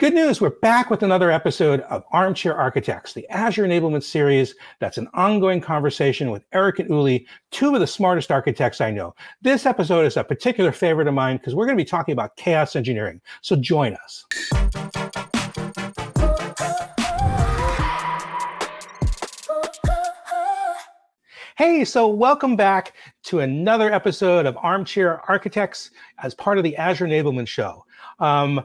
Good news, we're back with another episode of Armchair Architects, the Azure Enablement Series that's an ongoing conversation with Eric and Uli, two of the smartest architects I know. This episode is a particular favorite of mine because we're going to be talking about chaos engineering. So join us. Hey, so welcome back to another episode of Armchair Architects as part of the Azure Enablement Show. Um,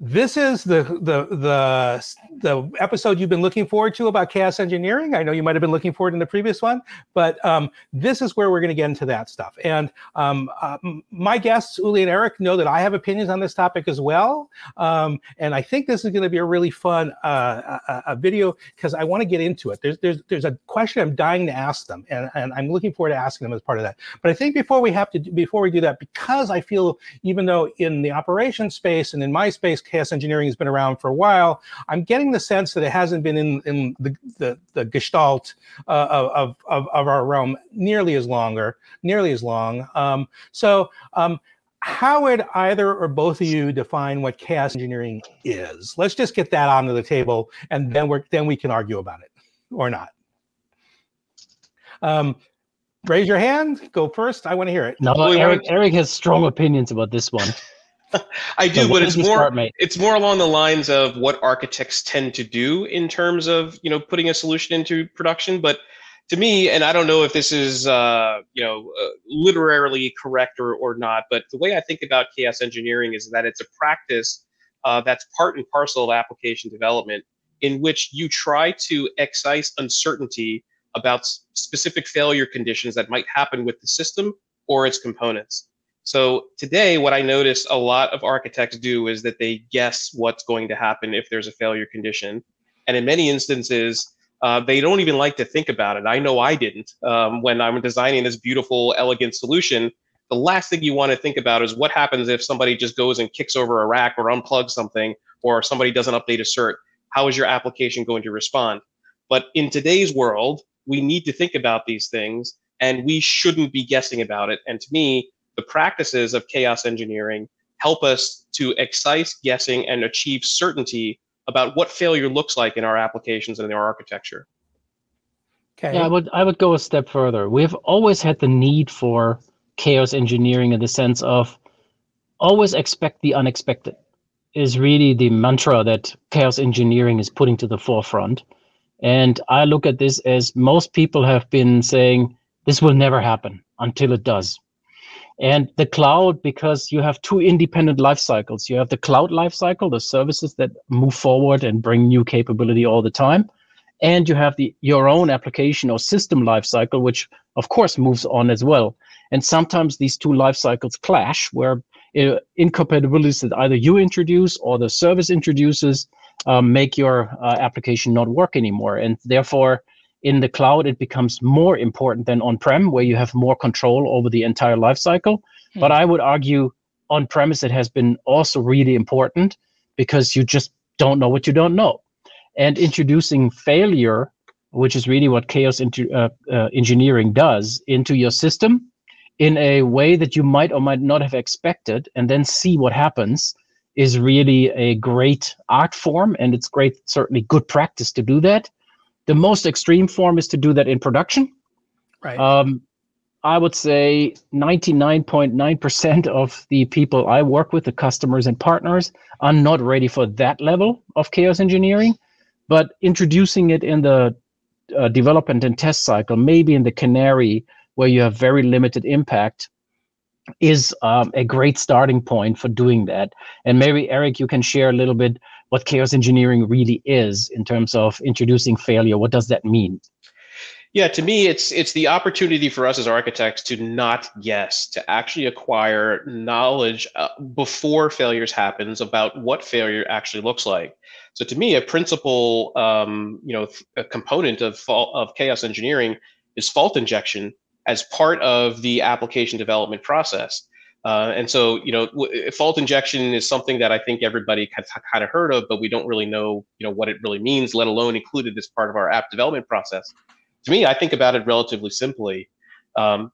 this is the the the the episode you've been looking forward to about chaos engineering. I know you might have been looking forward in the previous one, but um, this is where we're going to get into that stuff. And um, uh, my guests, Uli and Eric, know that I have opinions on this topic as well. Um, and I think this is going to be a really fun uh, a, a video because I want to get into it. There's there's there's a question I'm dying to ask them, and, and I'm looking forward to asking them as part of that. But I think before we have to before we do that, because I feel even though in the operation space and in my space chaos engineering has been around for a while. I'm getting the sense that it hasn't been in, in the, the, the gestalt uh, of, of, of our realm nearly as longer, nearly as long. Um, so um, how would either or both of you define what chaos engineering is? Let's just get that onto the table, and then we're then we can argue about it or not. Um, raise your hand. Go first. I want to hear it. No, Eric. Eric has strong opinions about this one. I do, so but it's more it's more along the lines of what architects tend to do in terms of you know putting a solution into production. But to me, and I don't know if this is uh, you know uh, literarily correct or, or not, but the way I think about chaos engineering is that it's a practice uh, that's part and parcel of application development, in which you try to excise uncertainty about specific failure conditions that might happen with the system or its components. So today, what I notice a lot of architects do is that they guess what's going to happen if there's a failure condition. And in many instances, uh, they don't even like to think about it. I know I didn't. Um, when I'm designing this beautiful, elegant solution, the last thing you want to think about is what happens if somebody just goes and kicks over a rack or unplugs something, or somebody doesn't update a cert. How is your application going to respond? But in today's world, we need to think about these things, and we shouldn't be guessing about it. And to me, the practices of chaos engineering help us to excise guessing and achieve certainty about what failure looks like in our applications and in our architecture. Okay. Yeah, I would I would go a step further. We've always had the need for chaos engineering in the sense of always expect the unexpected is really the mantra that chaos engineering is putting to the forefront. And I look at this as most people have been saying this will never happen until it does. And the cloud, because you have two independent life cycles. You have the cloud life cycle, the services that move forward and bring new capability all the time. And you have the your own application or system life cycle, which of course moves on as well. And sometimes these two life cycles clash where uh, incompatibilities that either you introduce or the service introduces um, make your uh, application not work anymore. And therefore, in the cloud, it becomes more important than on-prem, where you have more control over the entire life cycle. Mm-hmm. But I would argue on-premise it has been also really important because you just don't know what you don't know. And introducing failure, which is really what chaos into, uh, uh, engineering does, into your system in a way that you might or might not have expected, and then see what happens, is really a great art form, and it's great, certainly good practice to do that. The most extreme form is to do that in production. Right. Um, I would say 99.9% of the people I work with, the customers and partners, are not ready for that level of chaos engineering. But introducing it in the uh, development and test cycle, maybe in the canary, where you have very limited impact, is um, a great starting point for doing that. And maybe, Eric, you can share a little bit what chaos engineering really is in terms of introducing failure. What does that mean? Yeah, to me, it's it's the opportunity for us as architects to not guess, to actually acquire knowledge uh, before failures happens about what failure actually looks like. So, to me, a principal, um, you know, a component of fault, of chaos engineering is fault injection as part of the application development process. Uh, and so, you know, w- fault injection is something that I think everybody has kind of heard of, but we don't really know, you know, what it really means, let alone included as part of our app development process. To me, I think about it relatively simply. Um,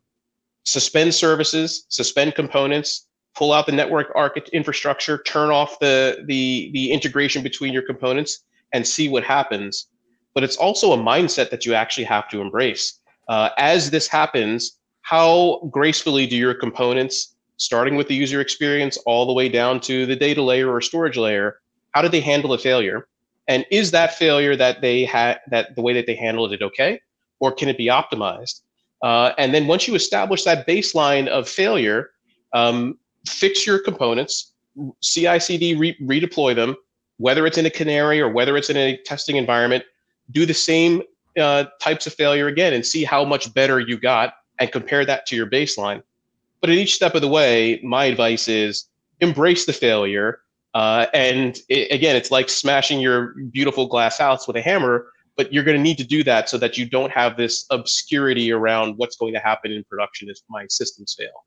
suspend services, suspend components, pull out the network arch- infrastructure, turn off the, the, the integration between your components, and see what happens. But it's also a mindset that you actually have to embrace. Uh, as this happens, how gracefully do your components, starting with the user experience all the way down to the data layer or storage layer, how do they handle a failure? And is that failure that they had that the way that they handled it okay, or can it be optimized? Uh, and then once you establish that baseline of failure, um, fix your components, CI/CD re- redeploy them, whether it's in a canary or whether it's in a testing environment. Do the same uh, types of failure again and see how much better you got, and compare that to your baseline. But at each step of the way, my advice is embrace the failure uh, and it, again, it's like smashing your beautiful glass house with a hammer, but you're going to need to do that so that you don't have this obscurity around what's going to happen in production if my systems fail.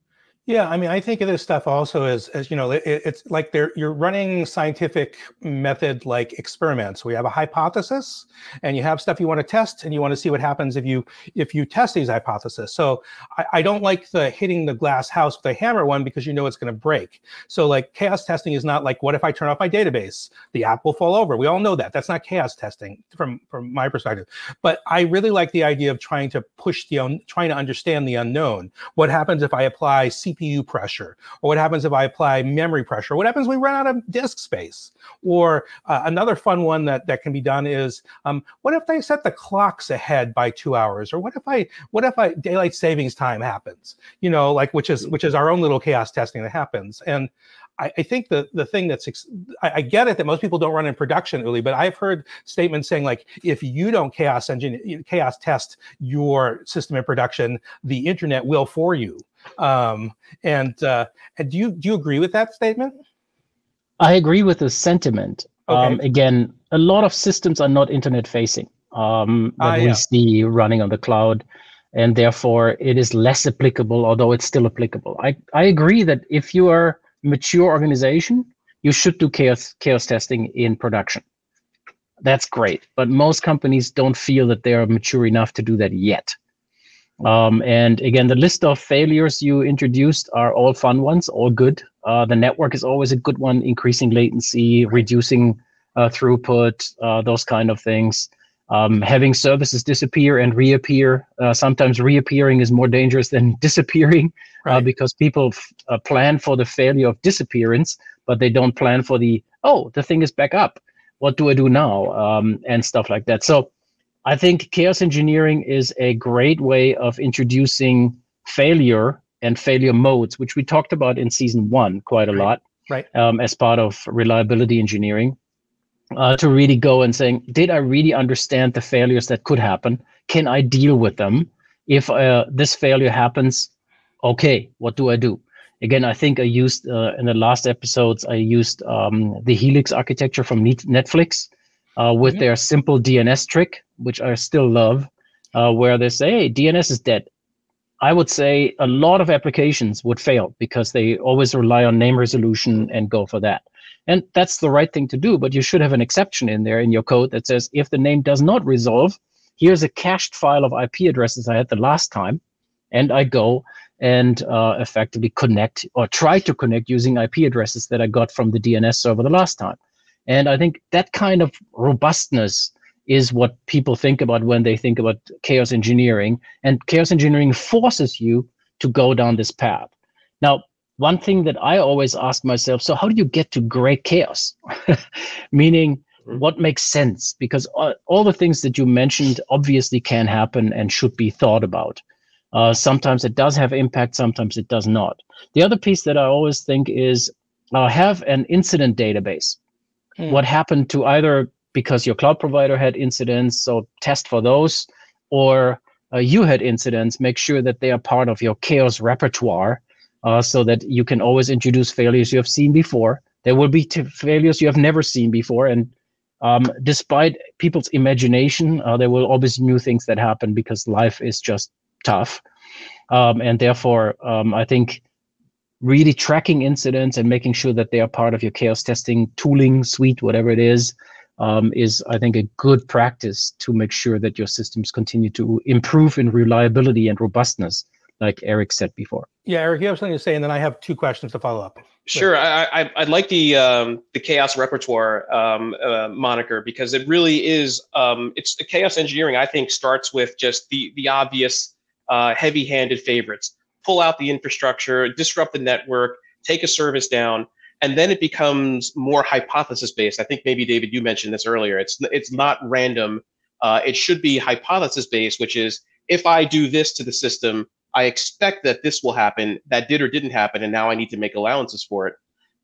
Yeah, I mean, I think of this stuff also as, as you know, it, it's like they're you're running scientific method like experiments. We have a hypothesis, and you have stuff you want to test, and you want to see what happens if you if you test these hypotheses. So I, I don't like the hitting the glass house with a hammer one because you know it's going to break. So like chaos testing is not like what if I turn off my database, the app will fall over. We all know that. That's not chaos testing from from my perspective. But I really like the idea of trying to push the un, trying to understand the unknown. What happens if I apply C CPU pressure? Or what happens if I apply memory pressure? What happens when we run out of disk space? Or uh, another fun one that, that can be done is, um, what if I set the clocks ahead by two hours? Or what if I, what if I daylight savings time happens? You know, like which is which is our own little chaos testing that happens. And I, I, think the the thing that's I, I, get it that most people don't run in production really, but I've heard statements saying like if you don't chaos engine chaos test your system in production, the internet will for you. Um, and uh, and do you do you agree with that statement? I agree with the sentiment. Okay. Um, again, a lot of systems are not internet facing um, that uh, yeah. we see running on the cloud, and therefore it is less applicable, although it's still applicable. I, I agree that if you are a mature organization, you should do chaos chaos testing in production. That's great, but most companies don't feel that they are mature enough to do that yet. Um, and again, the list of failures you introduced are all fun ones, all good. Uh, the network is always a good one, increasing latency, reducing uh, throughput, uh, those kind of things. Um, having services disappear and reappear. Uh, sometimes reappearing is more dangerous than disappearing uh, right. because people f- uh, plan for the failure of disappearance, but they don't plan for the, oh, the thing is back up. What do I do now? Um, and stuff like that. So I think chaos engineering is a great way of introducing failure and failure modes, which we talked about in season one quite a right. lot, right? Um, as part of reliability engineering, uh, to really go and saying, did I really understand the failures that could happen? Can I deal with them? If uh, this failure happens, okay, what do I do? Again, I think I used uh, in the last episodes, I used um, the Helix architecture from Netflix uh, with mm-hmm. their simple DNS trick, which I still love, uh, where they say, hey, DNS is dead. I would say a lot of applications would fail because they always rely on name resolution and go for that. And that's the right thing to do, but you should have an exception in there in your code that says if the name does not resolve, here's a cached file of IP addresses I had the last time, and I go and uh, effectively connect or try to connect using IP addresses that I got from the DNS server the last time. And I think that kind of robustness is what people think about when they think about chaos engineering. And chaos engineering forces you to go down this path. Now, one thing that I always ask myself so, how do you get to great chaos? Meaning, mm-hmm. what makes sense? Because all the things that you mentioned obviously can happen and should be thought about. Uh, sometimes it does have impact, sometimes it does not. The other piece that I always think is uh, have an incident database mm. what happened to either because your cloud provider had incidents, so test for those, or uh, you had incidents, make sure that they are part of your chaos repertoire uh, so that you can always introduce failures you have seen before. There will be t- failures you have never seen before. And um, despite people's imagination, uh, there will always be new things that happen because life is just tough. Um, and therefore, um, I think really tracking incidents and making sure that they are part of your chaos testing tooling suite, whatever it is, um, is I think a good practice to make sure that your systems continue to improve in reliability and robustness, like Eric said before. Yeah, Eric, you have something to say, and then I have two questions to follow up. Sure, I, I would like the um, the chaos repertoire um, uh, moniker because it really is um, it's chaos engineering. I think starts with just the the obvious uh, heavy-handed favorites. Pull out the infrastructure, disrupt the network, take a service down, and then it becomes more hypothesis based. I think maybe David, you mentioned this earlier. It's it's not random. Uh, it should be hypothesis based, which is if I do this to the system, I expect that this will happen, that did or didn't happen, and now I need to make allowances for it.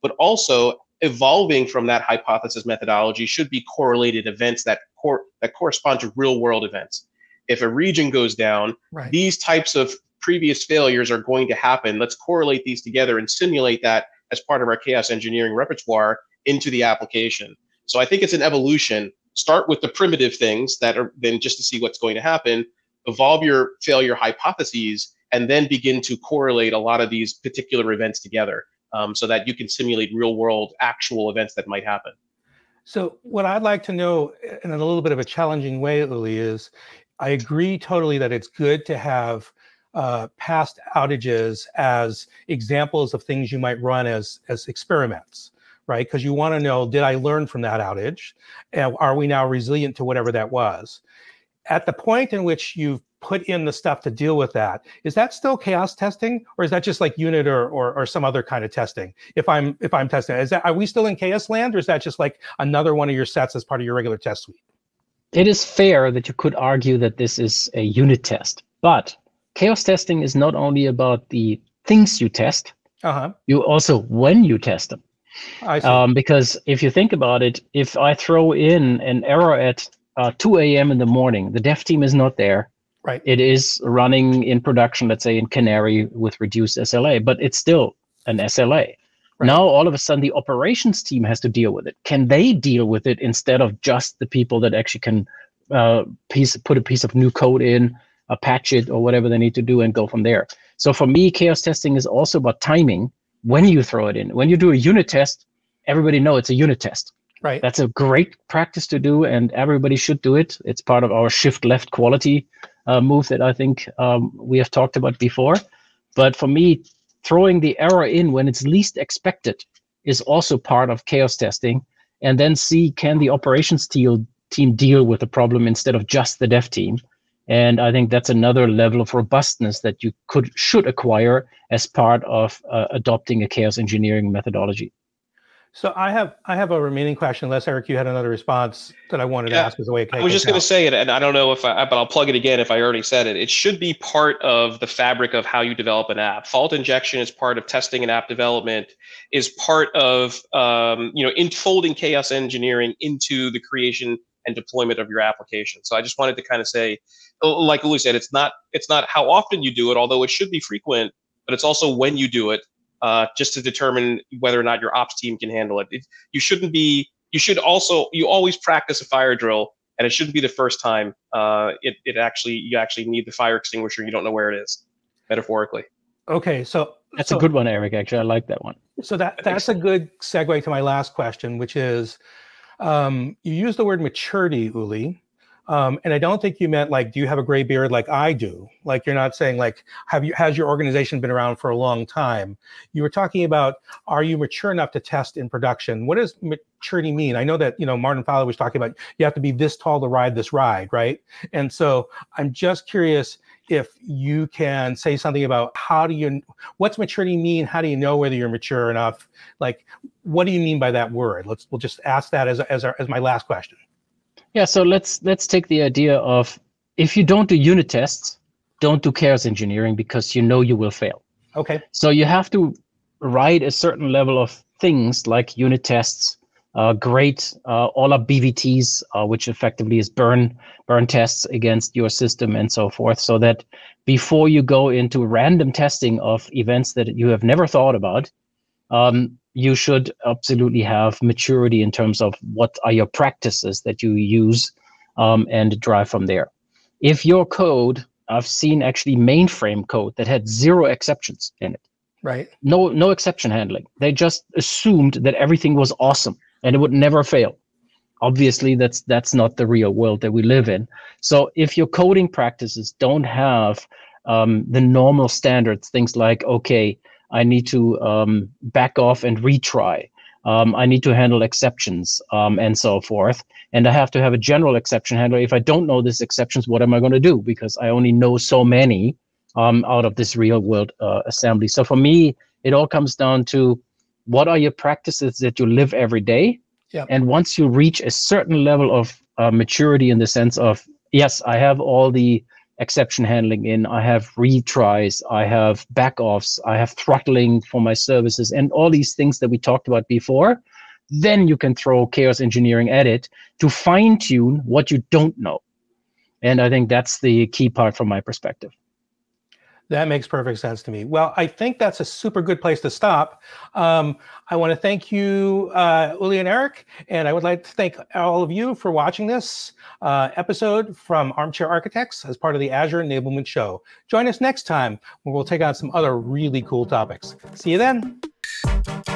But also, evolving from that hypothesis methodology should be correlated events that cor- that correspond to real world events. If a region goes down, right. these types of previous failures are going to happen. Let's correlate these together and simulate that as part of our chaos engineering repertoire into the application. So I think it's an evolution. Start with the primitive things that are then just to see what's going to happen. Evolve your failure hypotheses and then begin to correlate a lot of these particular events together um, so that you can simulate real world actual events that might happen. So, what I'd like to know in a little bit of a challenging way, Uli, is I agree totally that it's good to have uh, past outages as examples of things you might run as as experiments, right? Because you want to know, did I learn from that outage? And are we now resilient to whatever that was? At the point in which you've put in the stuff to deal with that is that still chaos testing or is that just like unit or, or, or some other kind of testing if i'm if i'm testing is that are we still in chaos land or is that just like another one of your sets as part of your regular test suite it is fair that you could argue that this is a unit test but chaos testing is not only about the things you test uh-huh. you also when you test them um, because if you think about it if i throw in an error at uh, 2 a.m in the morning the dev team is not there Right. It is running in production, let's say in Canary with reduced SLA, but it's still an SLA. Right. Now all of a sudden the operations team has to deal with it. Can they deal with it instead of just the people that actually can uh, piece put a piece of new code in, uh, patch it or whatever they need to do and go from there. So for me, chaos testing is also about timing when you throw it in. When you do a unit test, everybody know it's a unit test. Right. That's a great practice to do, and everybody should do it. It's part of our shift left quality uh, move that I think um, we have talked about before. But for me, throwing the error in when it's least expected is also part of chaos testing. And then see can the operations team team deal with the problem instead of just the dev team. And I think that's another level of robustness that you could should acquire as part of uh, adopting a chaos engineering methodology. So I have I have a remaining question, unless Eric, you had another response that I wanted yeah, to ask as a way. I was just going to say it, and I don't know if I, but I'll plug it again if I already said it. It should be part of the fabric of how you develop an app. Fault injection is part of testing and app development. Is part of um, you know enfolding chaos engineering into the creation and deployment of your application. So I just wanted to kind of say, like Uli said, it's not it's not how often you do it, although it should be frequent, but it's also when you do it uh, just to determine whether or not your ops team can handle it. it. You shouldn't be. You should also. You always practice a fire drill, and it shouldn't be the first time. Uh, it it actually you actually need the fire extinguisher. You don't know where it is, metaphorically. Okay, so that's so, a good one, Eric. Actually, I like that one. So that that's a good segue to my last question, which is, um, you use the word maturity, Uli, um, and I don't think you meant like, do you have a gray beard like I do? Like you're not saying like, have you has your organization been around for a long time? You were talking about, are you mature enough to test in production? What does maturity mean? I know that you know Martin Fowler was talking about you have to be this tall to ride this ride, right? And so I'm just curious if you can say something about how do you what's maturity mean? How do you know whether you're mature enough? Like, what do you mean by that word? Let's we'll just ask that as as our, as my last question. Yeah, so let's let's take the idea of if you don't do unit tests, don't do chaos engineering because you know you will fail. Okay. So you have to write a certain level of things like unit tests, uh, great uh, all up BVTs, uh, which effectively is burn burn tests against your system and so forth, so that before you go into random testing of events that you have never thought about, um, you should absolutely have maturity in terms of what are your practices that you use um, and drive from there. If your code, I've seen actually mainframe code that had zero exceptions in it. Right. No, no exception handling. They just assumed that everything was awesome and it would never fail. Obviously, that's that's not the real world that we live in. So if your coding practices don't have um, the normal standards, things like, okay, I need to um, back off and retry. Um, I need to handle exceptions um, and so forth. And I have to have a general exception handler. If I don't know these exceptions, what am I going to do? Because I only know so many um, out of this real world uh, assembly. So for me, it all comes down to what are your practices that you live every day? Yep. And once you reach a certain level of uh, maturity in the sense of, yes, I have all the exception handling in, I have retries, I have backoffs, I have throttling for my services, and all these things that we talked about before, then you can throw chaos engineering at it to fine tune what you don't know. And I think that's the key part from my perspective. That makes perfect sense to me. Well, I think that's a super good place to stop. Um, I want to thank you, uh, Uli and Eric, and I would like to thank all of you for watching this uh, episode from Armchair Architects as part of the Azure Enablement Show. Join us next time when we'll take on some other really cool topics. See you then.